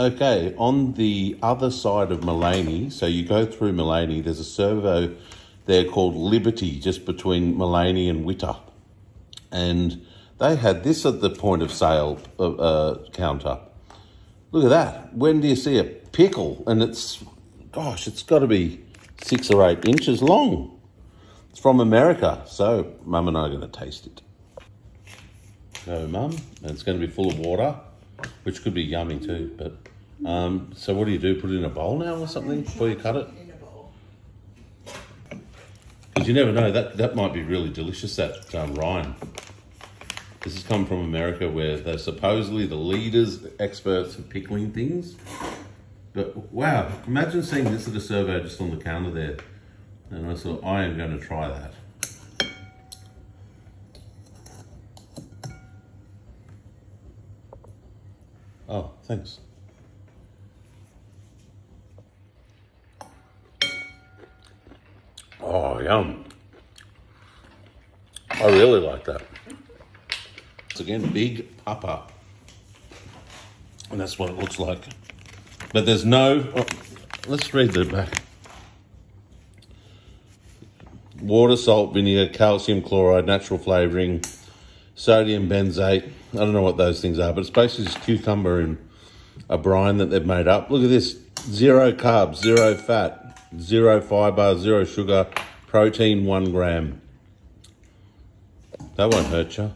Okay, on the other side of Maleny, so you go through Maleny, there's a servo there called Liberty, just between Maleny and Witta. And they had this at the point of sale uh, uh, counter. Look at that. When do you see a pickle? And it's, gosh, it's got to be six or eight inches long. It's from America. So, Mum and I are going to taste it. So, Mum, it's going to be full of water, which could be yummy too. But um, so, what do you do? Put it in a bowl now or something before you cut it? In a bowl. Because you never know, that, that might be really delicious, that um, rind. This has come from America where they're supposedly the leaders, experts in pickling things. But wow, imagine seeing this at a servo just on the counter there. And I thought, I am going to try that. Oh, thanks. Oh, yum. I really like that. It's again big papa. And that's what it looks like. But there's no. Oh, let's read the back. Water, salt, vinegar, calcium chloride, natural flavouring, sodium benzate. I don't know what those things are, but it's basically just cucumber and a brine that they've made up. Look at this zero carbs, zero fat, zero fibre, zero sugar, protein one gram. That won't hurt you.